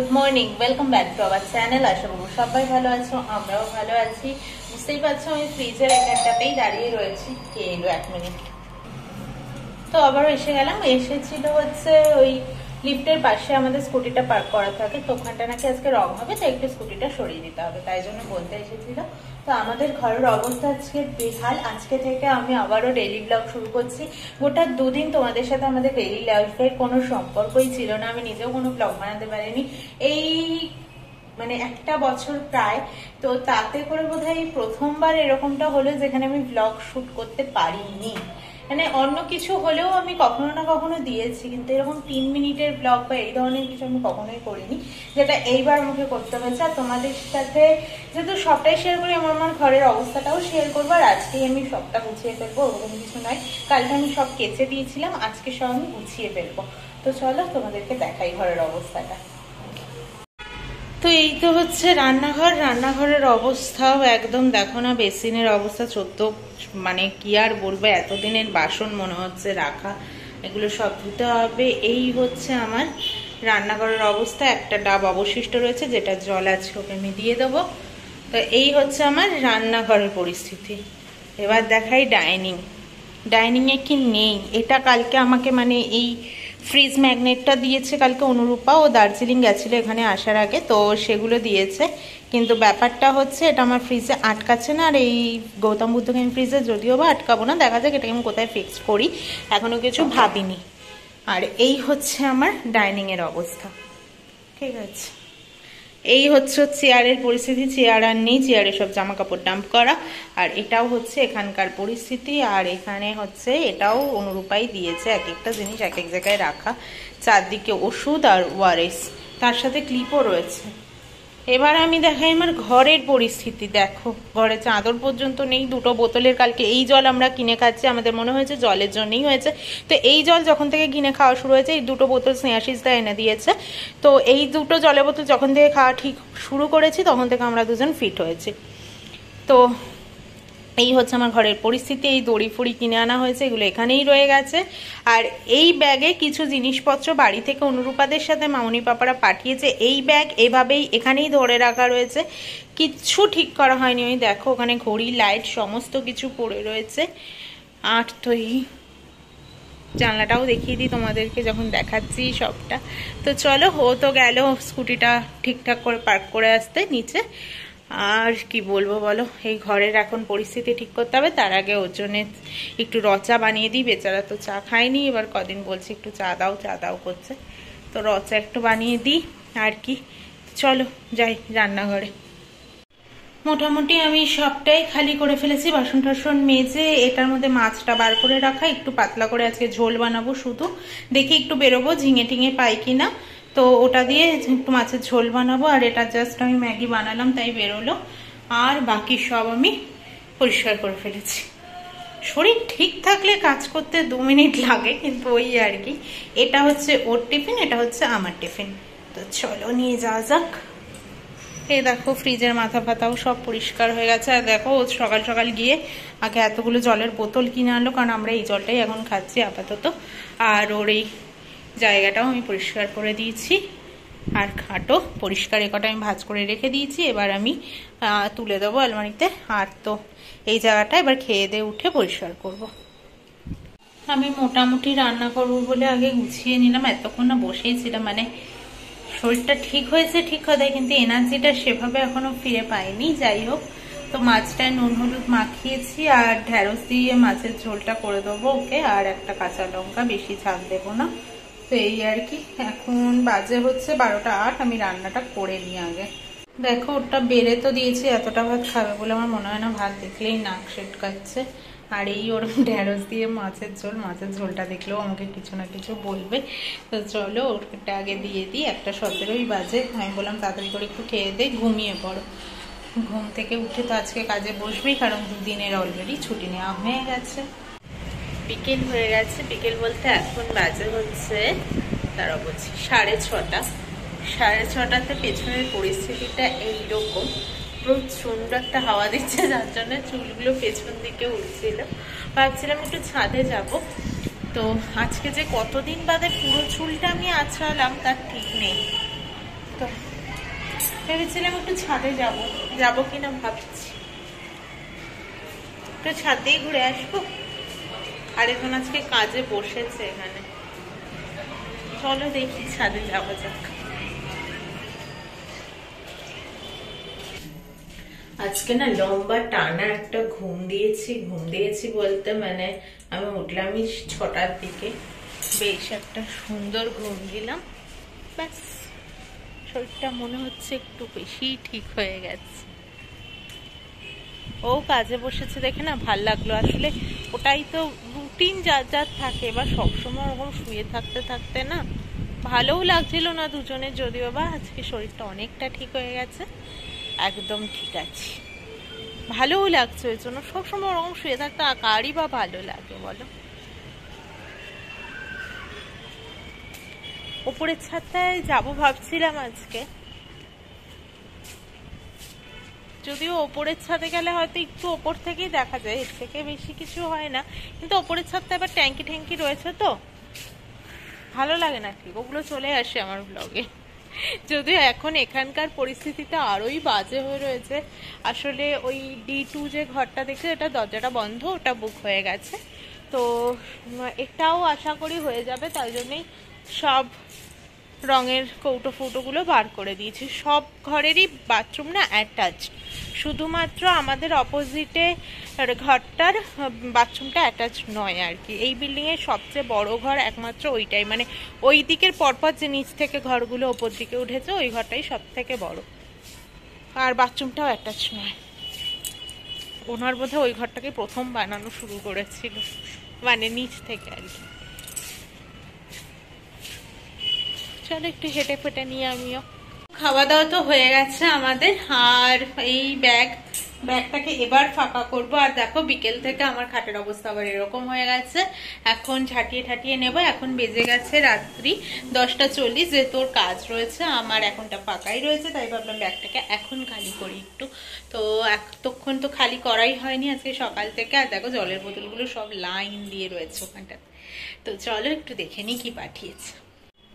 Good morning welcome back to our channel আশা করব সবাই ভালো আছো, আমরাও ভালো আছি। বুঝতেই পারছ, আমি ফ্রিজের একটাতেই দাঁড়িয়ে রয়েছি। কে এলো এক মিনিট। তো আবারও এসে গেলাম। এসেছিল হচ্ছে ওই লিফটের পাশে আমাদের স্কুটিটা পার্ক করা থাকে, তো ওখানটা নাকি আজকে রং হবে তো একটু স্কুটিটা সরিয়ে দিতে হবে, তাই জন্য বলতে এসেছিল তো আমাদের ঘরের অবস্থা আজকে বেহাল, আজকে থেকে আমি আবারও ডেলি ব্লগ শুরু করছি। গোটা দুদিন তোমাদের সাথে আমাদের ডেলি লাইফের কোনো সম্পর্কই ছিল না, আমি নিজেও কোনো ব্লগ বানাতে পারিনি। এই মানে একটা বছর প্রায়, তো তাতে করে বোধহয় প্রথমবার এরকমটা হলো যেখানে আমি ব্লগ শুট করতে পারিনি। মানে অন্য কিছু হলেও আমি কখনো না কখনো দিয়েছি, কিন্তু এরকম তিন মিনিটের ব্লগ বা এই ধরনের কিছু আমি কখনোই করিনি, যেটা এইবার আমাকে করতে হয়েছে। আর তোমাদের সাথে যেহেতু সবটাই শেয়ার করি, আমার আমার ঘরের অবস্থাটাও শেয়ার করব, আর আজকেই আমি সবটা গুছিয়ে ফেলব, ওরকম কিছু নয়। কালকে আমি সব কেচে দিয়েছিলাম, আজকে সব আমি গুছিয়ে ফেলব। তো চলো তোমাদেরকে দেখাই ঘরের অবস্থাটা। তো এই তো হচ্ছে রান্নাঘর, রান্নাঘরের অবস্থাও একদম দেখো না, বেসিনের অবস্থা চোদ্দ মানে কি আর বলব, এতদিনের বাসন মনে হচ্ছে রাখা, এগুলো সব ধুতে হবে। এই হচ্ছে আমার রান্নাঘরের অবস্থা। একটা ডাব অবশিষ্ট রয়েছে, যেটা জল আছে ওকে আমি দিয়ে দেবো। তো এই হচ্ছে আমার রান্নাঘরের পরিস্থিতি। এবার দেখাই ডাইনিং। ডাইনিংয়ে কি নেই? এটা কালকে আমাকে মানে এই ফ্রিজ ম্যাগনেটটা দিয়েছে কালকে অনুরূপা, ও দার্জিলিং গেছিল এখানে আসার আগে, তো সেগুলো দিয়েছে। কিন্তু ব্যাপারটা হচ্ছে, এটা আমার ফ্রিজে আটকাচ্ছে না, আর এই গৌতম বুদ্ধ আমি ফ্রিজে যদিও বা আটকাবো না, দেখা যাক এটাকে আমি কোথায় ফিক্স করি। এখনও কিছু ভাবিনি। আর এই হচ্ছে আমার ডাইনিংয়ের অবস্থা। ঠিক আছে। এই হচ্ছে চেয়ারের পরিস্থিতি, চেয়ার আর নেই, চেয়ারে সব জামা কাপড় ডাম্প করা। আর এটাও হচ্ছে এখানকার পরিস্থিতি, আর এখানে হচ্ছে এটাও অনুরূপাই দিয়েছে এক একটা জিনিস এক এক জায়গায় রাখা। চারদিকে ওষুধ আর ওয়ারেস। তার সাথে ক্লিপও রয়েছে। এবার আমি দেখাই আমার ঘরের পরিস্থিতি। দেখো, ঘরে চাঁদর পর্যন্ত নেই, দুটো বোতলের কালকে এই জল আমরা কিনে খাচ্ছি, আমাদের মনে হয়েছে জলের জন্যই হয়েছে। তো এই জল যখন থেকে কিনে খাওয়া শুরু হয়েছে, এই দুটো বোতল স্নেহাশিসদা এনে দিয়েছে। তো এই দুটো জলের বোতল যখন থেকে খাওয়া ঠিক শুরু করেছি, তখন থেকে আমরা দুজন ফিট হয়েছি। তো এই হচ্ছে আমার ঘরের পরিস্থিতি, এই দড়ি ফুড়ি কিনে আনা হয়েছে, এগুলো এখানেই রয়ে গেছে। আর এই ব্যাগে কিছু জিনিসপত্র বাড়ি থেকে অনুরূপাদের সাথে মামনি পাপারা পাঠিয়েছে। এই ব্যাগ এভাবেই এখানেই ধরে রাখা রয়েছে। কিচ্ছু ঠিক করা হয়নি, ওই দেখো ওখানে ঘড়ি, লাইট, সমস্ত কিছু পড়ে রয়েছে। আর তো জানলাটাও দেখিয়ে দিই তোমাদেরকে, যখন দেখাচ্ছি সবটা। তো চলো, ও তো গেল স্কুটিটা ঠিকঠাক করে পার্ক করে আসতে, নিচে। আর কি বলব বলো? এই ঘরের এখন পরিস্থিতি ঠিক করতে হবে, তার আগে ওর একটু রচা বানিয়ে দিই। বেচারা তো চা খায়নি, এবার কদিন বলছি একটু চা দাও চা দাও করছে। তো রচা একটু বানিয়ে দিই, আর কি। চলো, যাই রান্নাঘরে। মোটামুটি আমি সবটাই খালি করে ফেলেছি বাসন টাসন মেজে, এটার মধ্যে মাছটা বার করে রাখা, একটু পাতলা করে আজকে ঝোল বানাবো শুধু। দেখি একটু বেরোবো, ঝিঙে টিঙে পাই কিনা। তো ওটা দিয়ে একটু মাছের ঝোল বানাবো, আর এটা জাস্ট আমি ম্যাগি বানালাম, তাই বেরোলো। আর বাকি সব আমি পরিষ্কার করে ফেলেছি। শরীর ঠিক থাকলে কাজ করতে দু মিনিট লাগে, কিন্তু ওই আর কি। এটা হচ্ছে ওর টিফিন, এটা হচ্ছে আমার টিফিন। তো চলো, নিয়ে যাওয়া যাক। এই দেখো, ফ্রিজের মাথা ফাতাও সব পরিষ্কার হয়ে গেছে। আর দেখো সকাল সকাল গিয়ে আগে এতগুলো জলের বোতল কিনে আনলো, কারণ আমরা এই জলটাই এখন খাচ্ছি আপাতত। আর ওর এই জায়গাটাও আমি পরিষ্কার করে দিয়েছি। আর খাটো পরিষ্কার একটা আমি ভাজ করে রেখে দিয়েছি। এবার আমি তুলে দেবো আলমারিতে। আর তো এই জায়গাটা এবার খেয়ে দিয়ে উঠে পরিষ্কার করব। আমি মোটামুটি রান্না করব বলে আগে গুছিয়ে নিলাম। এতক্ষণ না বসেই ছিলাম। মানে শরীরটা ঠিক হয়েছে, ঠিক কথা কিন্তু এনার্জিটা সেভাবে এখনও ফিরে পাইনি। যাই হোক, তো মাছটায় নুন হলুদ মাখিয়েছি আর ঢ্যাঁড়স দিয়ে মাছের ঝোলটা করে দেবো ওকে। আর একটা কাঁচা লঙ্কা, বেশি ঝাল দেবো না। তো এই আর কি। এখন বাজে হচ্ছে বারোটা আট, আমি রান্নাটা করে নিই আগে। দেখো ওটা বেড়ে তো দিয়েছি, এতটা ভাত খাবে বলে আমার মনে হয় না ভাত দেখলেই নাক সেটকাচ্ছে আর এই ওর ঢ্যাঁড়স দিয়ে মাছের ঝোল, মাছের ঝোলটা দেখলেও আমাকে কিছু না কিছু বলবে। তো চলো ওটা আগে দিয়ে দিই, একটা সতেরোই বাজে। আমি বললাম, তাড়াতাড়ি করে একটু খেয়ে দে, ঘুমিয়ে পড়ো। ঘুম থেকে উঠে তো আজকে কাজে বসবেই, কারণ দুদিনের অলরেডি ছুটি নেওয়া হয়ে গেছে। বিকেল হয়ে গেছে। বিকেল বলতে এখন বাজে হচ্ছে, তারা বলছি সাড়ে ছটা। সাড়ে ছটাতে পেছনের পরিস্থিতিটা এইরকম। প্রচণ্ড একটা হাওয়া দিচ্ছে, যার জন্য চুলগুলো পেছন দিকে উঠছিল। ভাবছিলাম একটু ছাদে যাব। তো আজকে যে কতদিন বাদে পুরো চুলটা আমি আছড়ালাম, তার ঠিক নেই। তো ভেবেছিলাম একটু ছাদে যাব যাব কিনা ভাবছি। একটু ছাদেই ঘুরে আসব। আর এখন আজকে কাজে বসেছে এখানে। চলো দেখি ছাদে যাওয়া যাক। আজকে না লম্বা টানা একটা ঘুম দিয়েছি ঘুম দিয়েছি বলতে মানে আমি উঠলামই ছটার দিকে। বেশ একটা সুন্দর ঘুম দিলাম। ব্যাস শরীরটা মনে হচ্ছে একটু বেশি ঠিক হয়ে গেছে। ও কাজে বসেছে দেখে না ভালো লাগল। আসলে ওটাই তো রুটিন যার যার থাকে। বা সবসময় ওরকম শুয়ে থাকতে থাকতে না ভালোও লাগছিল না দুজনের। যদিও বা আজকে শরীরটা অনেকটা ঠিক হয়ে গেছে। একদম ঠিক আছে। ভালোও লাগছে ওই জন্য। সবসময় ওরকম শুয়ে থাকতে কারই বা ভালো লাগে বলো? ওপরের ছাদটায় যাব ভাবছিলাম আজকে। যদিও ওপরের ছাদে গেলে হয়তো একটু ওপর থেকেই দেখা যায়, এর থেকে বেশি কিছু হয় না। কিন্তু ওপরের ছাদটা এবার ট্যাঙ্কি ট্যাঙ্কি রয়েছে তো। ভালো লাগে না ঠিক, ওগুলো চলে আসে আমার ব্লগে যদিও এখন এখানকার পরিস্থিতিটা আরোই বাজে হয়ে রয়েছে। আসলে ওই ডি টু যে ঘরটা দেখছে এটা দরজাটা বন্ধ, ওটা বুক হয়ে গেছে। তো এটাও আশা করি হয়ে যাবে, তাই জন্যই সব রঙের কৌটো ফৌটোগুলো বার করে দিয়েছি। সব ঘরেরই বাথরুম না অ্যাটাচ শুধুমাত্র আমাদের অপোজিটে ঘরটার বাথরুমটা অ্যাটাচ নয় আর কি এই বিল্ডিংয়ের সবচেয়ে বড় ঘর একমাত্র ওইটাই। মানে ওই দিকের পরপর যে নিচ থেকে ঘরগুলো ওপর দিকে উঠেছে, ওই ঘরটাই সব থেকে বড়। আর বাথরুমটাও অ্যাটাচ নয়। ওনার বোধহয় ওই ঘরটাকে প্রথম বানানো শুরু করেছিল। মানে নিচ থেকে আর কি চলো একটু হেঁটে ফেটে নিয়ে আমিও। খাওয়া দাওয়া তো হয়ে গেছে আমাদের, আর এই ব্যাগ, ব্যাগটাকে এবার ফাঁকা করব। আর দেখো, বিকেল থেকে আমার খাটের অবস্থা আবার এরকম হয়ে গেছে। এখন ঝাঁটিয়ে ঠাটিয়ে নেব, এখন বেজে গেছে রাত্রি দশটা চল্লিশ। যে তোর কাজ রয়েছে, আমার এখনটা ফাঁকাই রয়েছে, তাই ভাবলাম ব্যাগটাকে এখন খালি করি একটু। তো এতক্ষণ তো খালি করাই হয়নি আজকে সকাল থেকে। আর দেখো, জলের বোতলগুলো সব লাইন দিয়ে রয়েছে ওখানটাতে। তো চলো একটু দেখে নিই কী পাঠিয়েছে।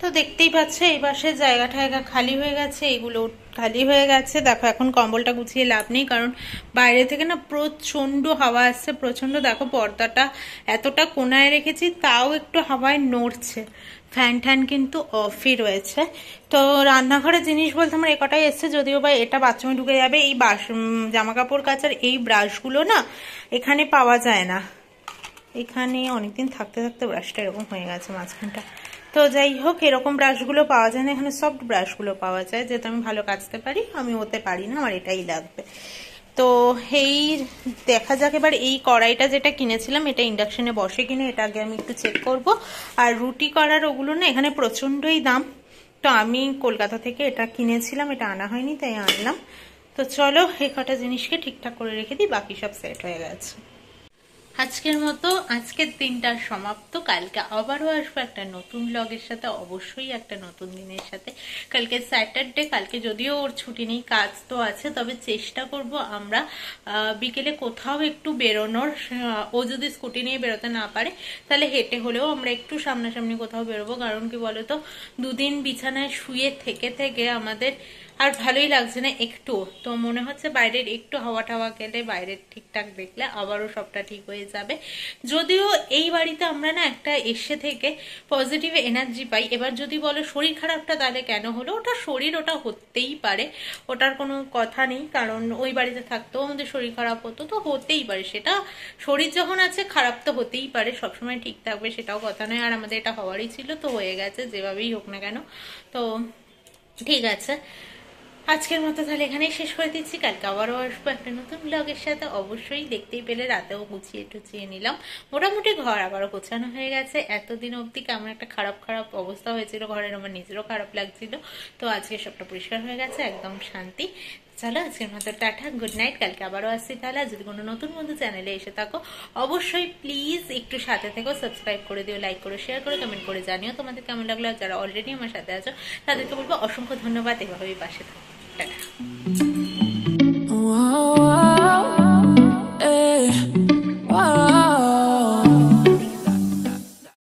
তো দেখতেই পাচ্ছ, এই পাশে জায়গা ঠায়গা খালি হয়ে গেছে, এগুলো খালি হয়ে গেছে। দেখো, এখন কম্বলটা গুছিয়ে লাভ নেই, কারণ বাইরে থেকে না প্রচণ্ড হাওয়া আসছে প্রচণ্ড দেখো, পর্দাটা এতটা কোনায় রেখেছি, তাও একটু হাওয়ায় নড়ছে। ফ্যান ট্যান কিন্তু অফই রয়েছে। তো রান্নাঘরের জিনিস বলতে আমার একটাই এসছে, যদিও বা এটা বাথরুমে ঢুকে যাবে, এই বাস জামা কাপড় কাচার এই ব্রাশগুলো না এখানে পাওয়া যায় না। এখানে অনেকদিন থাকতে থাকতে ব্রাশটা এরকম হয়ে গেছে মাঝখানটা। তো যাই হোক, এরকম ব্রাশগুলো পাওয়া যায় না। এখানে সফট ব্রাশগুলো পাওয়া যায়, যেহেতু আমি ভালো কাচতে পারি, আমি ওতে পারি না, আমার এটাই লাগবে। তো এই দেখা যাক এবার এই কড়াইটা যেটা কিনেছিলাম, এটা ইন্ডাকশনে বসে কিনে এটা আগে আমি একটু চেক করব। আর রুটি করার ওগুলো না, এখানে প্রচণ্ডই দাম। তো আমি কলকাতা থেকে এটা কিনেছিলাম, এটা আনা হয়নি, তাই আনলাম। তো চলো এই কটা জিনিসকে ঠিকঠাক করে রেখে দিই, বাকি সব সেট হয়ে গেছে। আজকের মতো আজকের দিনটা সমাপ্ত। কালকে আবারও আসব একটা নতুন ব্লগের সাথে, অবশ্যই একটা নতুন দিনের সাথে। কালকে স্যাটারডে কালকে যদিও ওর ছুটি নেই, কাজ তো আছে, তবে চেষ্টা করব আমরা বিকেলে কোথাও একটু বেরোনোর ও যদি স্কুটি নিয়ে বেরোতে না পারে, তাহলে হেঁটে হলেও আমরা একটু সামনাসামনি কোথাও বেরোবো। কারণ কি বলতো, দুদিন বিছানায় শুয়ে থেকে থেকে আমাদের আর ভালোই লাগছে না একটু। তো মনে হচ্ছে বাইরের একটু হাওয়া টাওয়া গেলে বাইরের ঠিকঠাক দেখলে আবারও সবটা ঠিক হয়ে যাবে। যদিও এই বাড়িতে আমরা না একটা এসে থেকে পজিটিভ এনার্জি পাই। এবার যদি বলো শরীর খারাপটা তাহলে কেন হলো? ওটা শরীর ওটা হতেই পারে। ওটার কোনো কথা নেই। কারণ ওই বাড়িতে থাকতেও আমাদের শরীর খারাপ হতো। তো হতেই পারে। সেটা শরীর যখন আছে, খারাপ তো হতেই পারে। সবসময় ঠিক থাকবে সেটাও কথা নয়। আর আমাদের এটা হওয়ারই ছিল। তো হয়ে গেছে যেভাবেই হোক না কেন। তো ঠিক আছে। আজকের মতো তাহলে এখানেই শেষ করে দিচ্ছি। কালকে আবারও আসব একটা নতুন ব্লগের সাথে। অবশ্যই দেখতেই পেলে, রাতেও গুছিয়ে টুচিয়ে নিলাম। মোটামুটি ঘর আবারও গোছানো হয়ে গেছে। এতদিন অবধি কেমন একটা খারাপ খারাপ অবস্থা হয়েছিল, ঘরের আমার নিজেরও খারাপ লাগছিল। তো আজকে সবটা পরিষ্কার হয়ে গেছে, একদম শান্তি। চলো, আজকের মতো টাটা গুড নাইট কালকে আবারও আসছি তাহলে। যদি কোনো নতুন বন্ধু চ্যানেলে এসে থাকো, অবশ্যই প্লিজ একটু সাথে থেকেও সাবস্ক্রাইব করে দিও লাইক করে শেয়ার করে কমেন্ট করে জানিও তোমাদের কেমন লাগল। যারা অলরেডি আমার সাথে আছো, তাদেরকে বলব অসংখ্য ধন্যবাদ। এভাবেই পাশে থাকো। টাটা